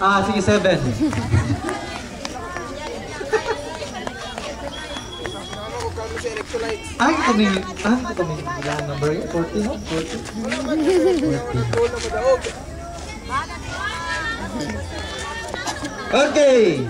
Ah, sige, 7. Ay, ano ah, kami, ah, ito kami, ilang number yun? 40, no? 40. Okay.